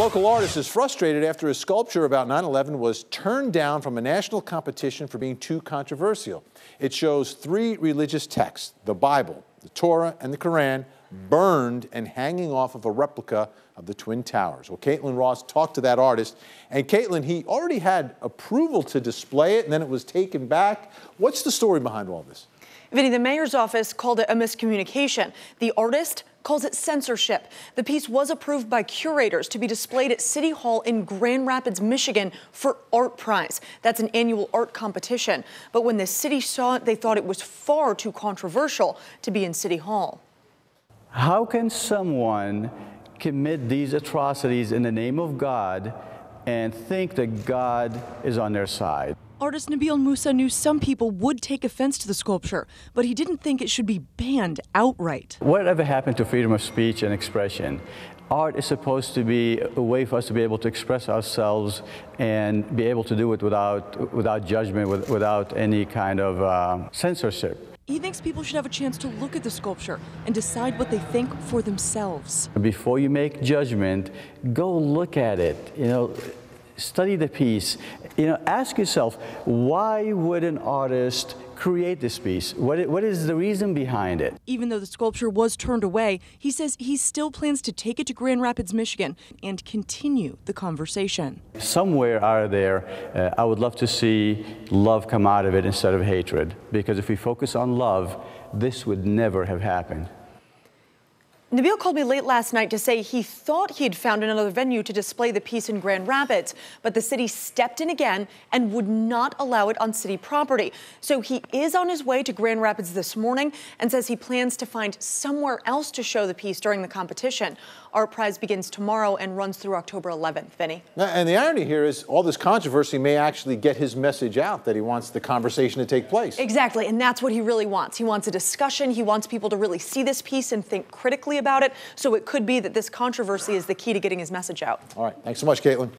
local artist is frustrated after his sculpture about 9 11 was turned down from a national competition for being too controversial. It shows three religious texts the Bible, the Torah, and the Quran burned and hanging off of a replica of the Twin Towers. Well, Kaitlyn Ross talked to that artist, and Kaitlyn, he already had approval to display it, and then it was taken back. What's the story behind all this? Vinny, the mayor's office called it a miscommunication. The artist calls it censorship. The piece was approved by curators to be displayed at City Hall in Grand Rapids, Michigan for Art Prize. That's an annual art competition. But when the city saw it, they thought it was far too controversial to be in City Hall. How can someone commit these atrocities in the name of God and think that God is on their side? Artist Nabil Mousa knew some people would take offense to the sculpture, but he didn't think it should be banned outright. Whatever happened to freedom of speech and expression? Art is supposed to be a way for us to be able to express ourselves and be able to do it without, without judgment, without any kind of uh, censorship. He thinks people should have a chance to look at the sculpture and decide what they think for themselves. Before you make judgment, go look at it. You know, study the piece. You know, ask yourself, why would an artist create this piece? What, what is the reason behind it? Even though the sculpture was turned away, he says he still plans to take it to Grand Rapids, Michigan and continue the conversation. Somewhere out there, uh, I would love to see love come out of it instead of hatred. Because if we focus on love, this would never have happened. Nabil called me late last night to say he thought he'd found another venue to display the piece in Grand Rapids, but the city stepped in again and would not allow it on city property. So he is on his way to Grand Rapids this morning and says he plans to find somewhere else to show the piece during the competition. Art Prize begins tomorrow and runs through October 11th. Vinny. And the irony here is all this controversy may actually get his message out that he wants the conversation to take place. Exactly, and that's what he really wants. He wants a discussion. He wants people to really see this piece and think critically about it. So it could be that this controversy is the key to getting his message out. All right. Thanks so much, Kaitlyn.